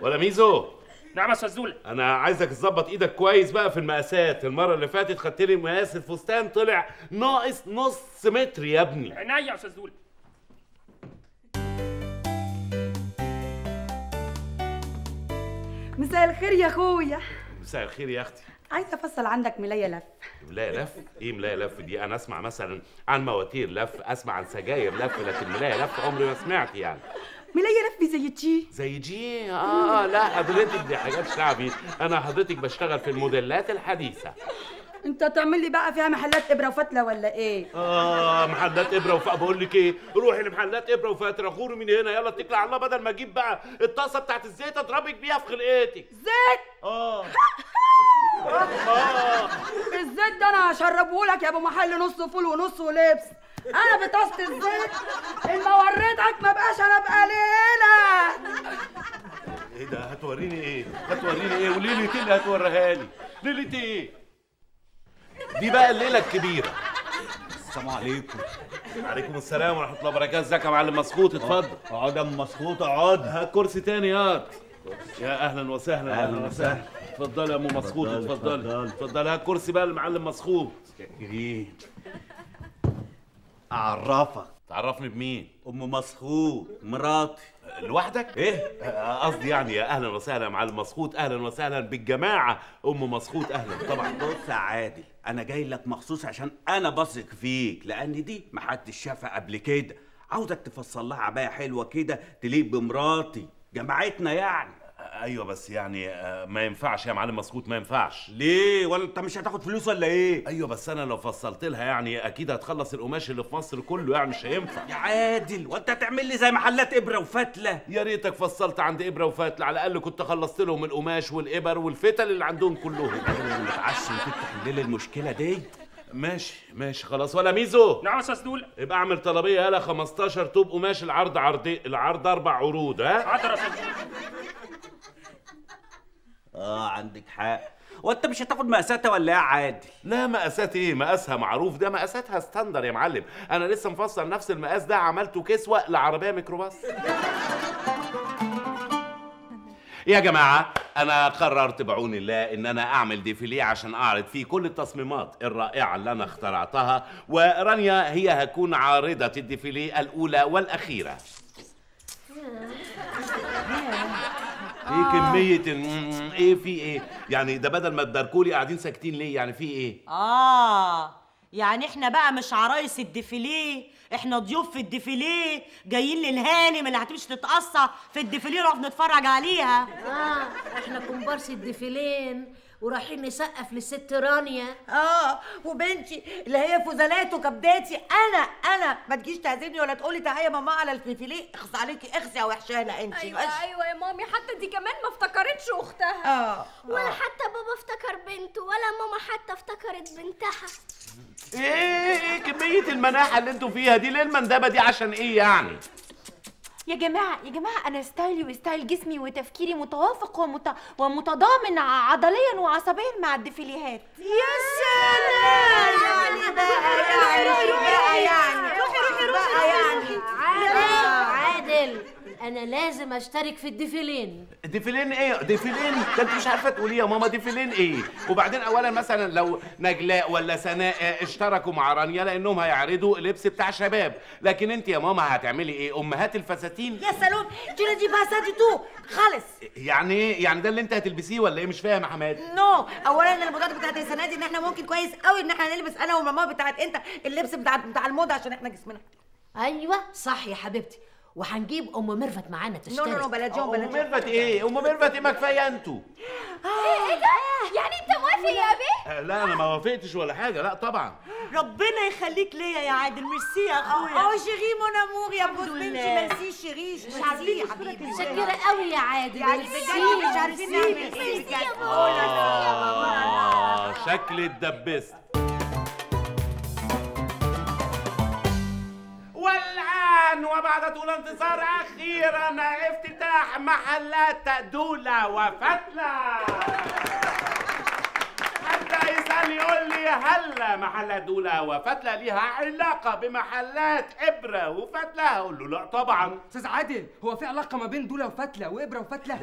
ولا ميزو؟ نعم يا أستاذ زولا أنا عايزك تظبط إيدك كويس بقى في المقاسات. المرة اللي فاتت خدت لي مقاس الفستان طلع ناقص نص متر يا ابني. عينيا يا أستاذ زولا مساء الخير يا أخويا. مساء الخير يا أختي. عايزه أفصل عندك ملاية لف. ملاية لف؟ إيه ملاية لف دي؟ أنا أسمع مثلا عن مواتير لف أسمع عن سجاير لف لكن ملاية لف عمري ما سمعت يعني. ملايه لف زي تشي زي جي آه لا حضرتك دي حاجات شعبي. أنا حضرتك بشتغل في الموديلات الحديثة. أنت تعمل لي بقى فيها محلات إبرة وفتلة ولا إيه؟ آه محلات إبرة وفا بقول لك إيه؟ روحي لمحلات إبرة وفتلة غوري من هنا يلا اتكلي على الله بدل ما أجيب بقى الطاسة بتاعت الزيت أضربك بيها في خلقتك. زيت؟ آه. الزيت ده أنا هشربه لك يا أبو محل نص فول ونص ولبس. أنا بطاسه الزيت. اما وريتك ما بقاش أنا بقليله إيه ده؟ هتوريني إيه؟ هتوريني إيه؟ وليله إيه اللي هتوريها لي. ليله إيه؟ دي بقى الليلة الكبيرة. السلام عليكم. عليكم السلام ورحمة الله وبركاته. إزيك يا معلم مسخوط؟ اتفضل. اقعد يا ام مسخوط اقعد هات كرسي تاني هات يا أهلا وسهلا أهلاً أهلا وسهلا. اتفضل يا ام مسخوط اتفضل، اتفضل. اتفضل. اتفضل. هات كرسي بقى المعلم مسخوط. أعرفك. تعرفني بمين؟ أم مسخوط مراتي. لوحدك؟ إيه. آه، قصدي يعني يا أهلا وسهلا يا معلم. مسخوط أهلا وسهلا بالجماعة. أم مسخوط أهلا. طبعا. بص يا عادل أنا جاي لك مخصوص عشان أنا بثق فيك لأن دي محدش شافها قبل كده. عاوزك تفصل لها عباية حلوة كده تليق بمراتي. جماعتنا يعني. أيوه بس يعني آه، ما ينفعش يا معلم مسخوط ما ينفعش. ليه؟ ولا أنت مش هتاخد فلوس ولا إيه؟ أيوه بس أنا لو فصلت لها يعني أكيد هتخلص القماش اللي في مصر كله يعني مش هينفع. يا عادل وأنت هتعمل لي زي محلات إبرة وفتلة. يا ريتك فصلت عند إبرة وفتلة على الأقل كنت خلصت لهم القماش والإبر والفتل اللي عندهم كلهم. متعشم تفتح الليلة المشكلة دي. ماشي ماشي خلاص. ولا ميزو؟ نعم يا أستاذ دولا يبقى أعمل طلبية يالا 15 توب قماش العرض عرض العرض أربع عروض ها؟ حاضر يا أستاذ آه عندك حق. وانت مش هتاخد مقاساتها ولا إيه يا عادل؟ لا مقاسات إيه؟ مقاسها معروف ده مقاساتها standard يا معلم. أنا لسه مفصل نفس المقاس ده عملته كسوه لعربية ميكروباص. يا جماعة أنا قررت بعون الله إن أنا أعمل ديفيليه عشان أعرض فيه كل التصميمات الرائعة اللي أنا اخترعتها. ورانيا هي هتكون عارضة الديفيليه الأولى والأخيرة. إيه كمية ال- إيه في إيه؟ يعني ده بدل ما تباركولي قاعدين ساكتين ليه؟ يعني في إيه؟ آه يعني إحنا بقى مش عرايس الديفيليه إحنا ضيوف في الديفيليه جايين للهانم اللي هتمشي تتقصع في الديفيليه نقف نتفرج عليها آه إحنا كومبارس الديفيلين ورايحين نسقف للست رانيا. آه وبنتي اللي هي فوزلات وكبداتي أنا أنا. ما تجيش تعزمني ولا تقولي تعالي يا ماما على الديفيليه اخص عليكي اخصي يا وحشانة انت أيوه أيوه يا مامي. حتى دي كمان ما افتكرتش أختها. آه. ولا حتى بابا افتكر بنته ولا ماما حتى افتكرت بنتها. إيه إيه إيه كمية المناحة اللي أنتوا فيها دي؟ ليه المندبة دي عشان إيه يعني؟ يا جماعة يا جماعة أنا style ي و style جسمي وتفكيري متوافق ومت... ومتضامن عضليا وعصبيا مع الديفيليهات يا سلام يعني بقى يعني بقى يعني روحي روحي بقى يعني عادل عادل أنا لازم أشترك في الديفيلين ديفيلين إيه؟ ديفيلين؟ ده أنت مش عارفة تقولي يا ماما ديفيلين إيه؟ وبعدين اولا مثلا لو نجلاء ولا سناء اشتركوا مع رانيا لأنهم هيعرضوا اللبس بتاع شباب، لكن أنت يا ماما هتعملي إيه؟ أمهات الفساتين؟ يا سلام تيجي دي فاساتي تو خالص يعني إيه؟ يعني ده اللي أنت هتلبسيه ولا إيه؟ مش فاهم يا حماد. نو اولا الموضات بتاعت السنة دي إن إحنا ممكن كويس قوي إن إحنا نلبس أنا وماما بتاعت أنت اللبس بتاع بتاع الموضة عشان إحنا جسمنا أيوه صح يا حبيبتي وهنجيب أم ميرفت معانا نو تشترك نو نو بلاش جون أم. ميرفت إيه؟ أم ميرفت إيه ما كفاية أنتوا؟ إيه ده؟ يعني أنت موافق يا بيه؟ آه، لا أنا ما وافقتش ولا حاجة. لا طبعا. ربنا يخليك ليا يا عادل. ميرسي يا أخويا. آه chérie mon amour يا بوس بنتي. merci chéri مش عارفين يا حبيبي متشكره قوي يا عادل. يعني ميرسي. مش عارفين نعمل إيه بجد. آه شكل اتدبست. وبعد طول انتصار أخيرا افتتاح محلات دولة وفتلة. مين يقول لي هل محلات دولة وفتلة ليها علاقة بمحلات إبرة وفتلة؟ أقول له لا طبعا. أستاذ عادل هو في علاقة ما بين دولة وفتله وإبرة وفتله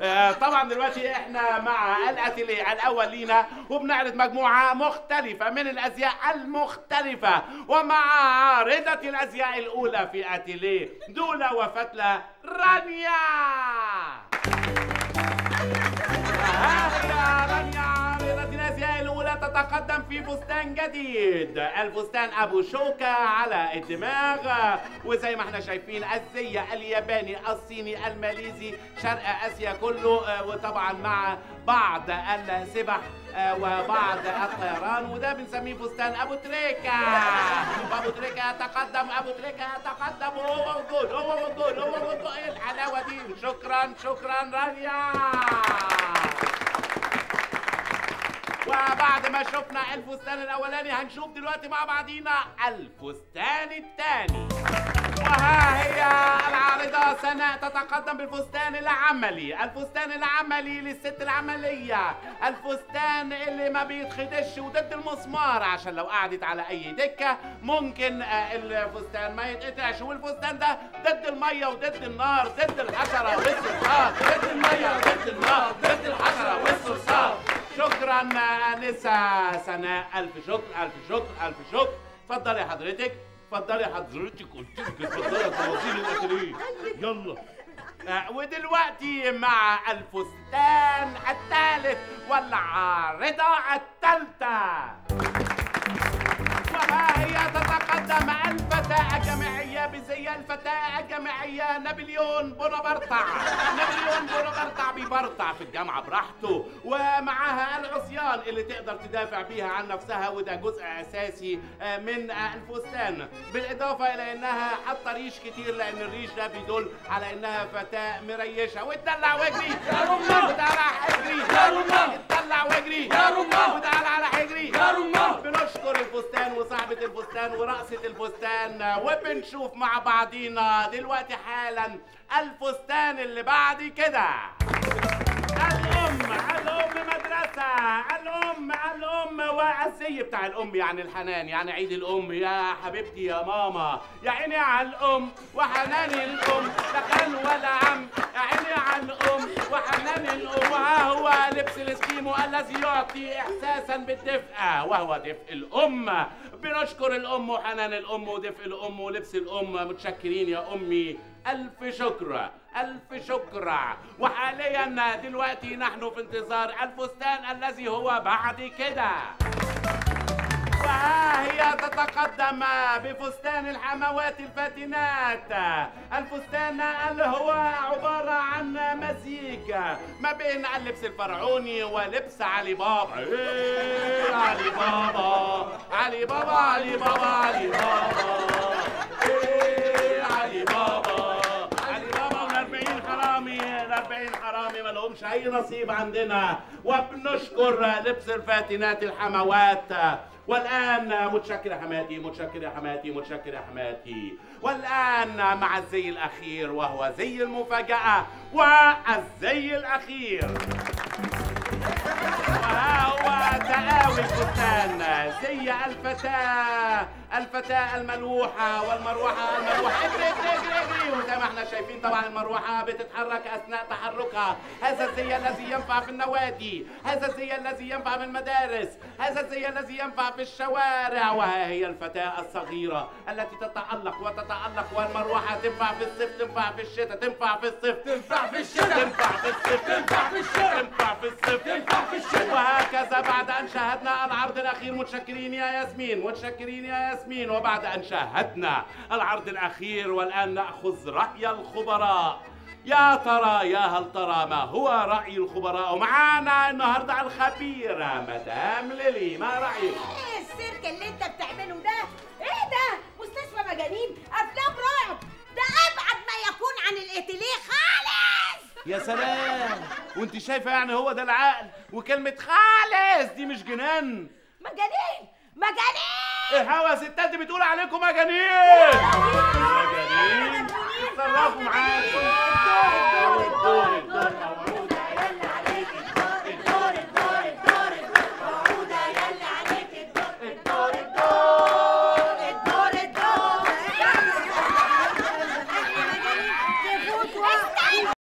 آه، طبعا دلوقتي إحنا مع الاتيليه الأول لينا وبنعرض مجموعة مختلفة من الأزياء المختلفة. ومع عارضه الأزياء الأولى في اتيليه دولة وفتله رانيا. تتقدم في فستان جديد. الفستان أبو شوكة على الدماغ. وزي ما إحنا شايفين الزي الياباني الصيني الماليزي شرق آسيا كله آه، وطبعا مع بعض السبح آه، وبعض الطيران. وده بنسميه فستان أبو تريكة. وابو تريكة يتقدم أبو تريكة يتقدم وهو موجود هو موجود هو موجود. إيه الحلاوة دي؟ شكرا شكرا. رانيا. وبعد ما شفنا الفستان الأولاني هنشوف دلوقتي مع بعضينا الفستان الثاني وها هي العارضة. سناء تتقدم بالفستان العملي. الفستان العملي للست العملية. الفستان اللي ما بيتخدش وضد المسمار عشان لو قعدت على أي دكة ممكن آه، الفستان ما يتقطعش. والفستان ده ضد المية وضد النار ضد الحشرة والصرصار ضد المية وضد النار ضد الحشرة والصرصار شكرا انسه سناء ألف شكر ألف شكر ألف شكر. اتفضلي حضرتك. اتفضلي حضرتك. قلت لك اتفضلي تفاصيل الاتelier يلا. آه، ودلوقتي مع الفستان الثالث والعارضة الثالثة. وها هي تتقدم الفتاة الجامعية بزي الفتاة الجامعية نابليون بونابرطع. نابليون بونابرطع بيبرطع في الجامعة براحته. ومعاها العصيان اللي تقدر تدافع بيها عن نفسها وده جزء أساسي آه، من آه، الفستان. بالإضافة إلى إنها حاطة ريش كتير لأن الريش ده بيدل على إنها فتاة مريشة. وتدلع واجري. يا رمان وتعالى على حجري يا رمان اتدلع واجري. يا رمان وتعالى على حجري يا رمان بنشكر الفستان وصاحبة الفستان ورقصة الفستان. وبنشوف مع بعضينا دلوقتي حالا الفستان اللي بعد كده. الأم الأم مدرسة. الأم الأم. والزي بتاع الأم يعني الحنان يعني عيد الأم. يا حبيبتي يا ماما. يا عيني على الأم. وحنان الأم. لا خال ولا الذي يعطي إحساسا بالدفء وهو دفء الأم. بنشكر الأم وحنان الأم ودفء الأم ولبس الأم. متشكرين يا أمي. ألف شكر ألف شكر. وحاليا دلوقتي نحن في انتظار الفستان الذي هو بعد كده. وها هي تتقدم بفستان الحموات الفاتنات. الفستان اللي هو عبارة عن مزيج ما بين اللبس الفرعوني ولبس علي بابا. إيه علي بابا. علي بابا علي بابا علي بابا. أي نصيب عندنا؟ وبنشكر لبس الفاتنات الحموات. والآن متشكر يا حماتي متشكر يا حماتي متشكر يا حماتي. والآن مع الزي الأخير وهو زي المفاجأة والزي الأخير. هو تقاوي الفستان. زي الفتاة الفتاة الملوحة والمروحة الملوحة اجري اجري اجري اجري وزي ما إحنا شايفين طبعا المروحة بتتحرك أثناء تحركها. هذا الزي الذي ينفع في النوادي. هذا الزي الذي ينفع في المدارس. هذا الزي الذي ينفع في الشوارع. وها هي الفتاة الصغيرة التي تتألق وتتألق والمروحة تنفع في الصيف تنفع في الشتاء تنفع في الصيف. تنفع في الشتاء. تنفع في الصيف تنفع في الشتاء. تنفع في الصيف تنفع في الشتاء. وهكذا بعد أن شاهدنا العرض الأخير متشكرين يا ياسمين متشكرين يا ياسمين وبعد أن شاهدنا العرض الأخير والآن نأخذ رأي الخبراء يا ترى يا هل ترى ما هو رأي الخبراء ومعانا النهاردة الخبيرة مدام ليلي ما رأيك؟ إيه السيرك اللي أنت بتعمله ده؟ إيه ده؟ مستشفى مجانين؟ أفلام رعب؟ ده أبعد ما يكون عن الإتيليه خالص يا سلام وانت شايفة يعني هو ده العقل وكلمة خالص دي مش جنان. مجانين! مجانين! إيه هوا ستات دي بتقول عليكم مجانين!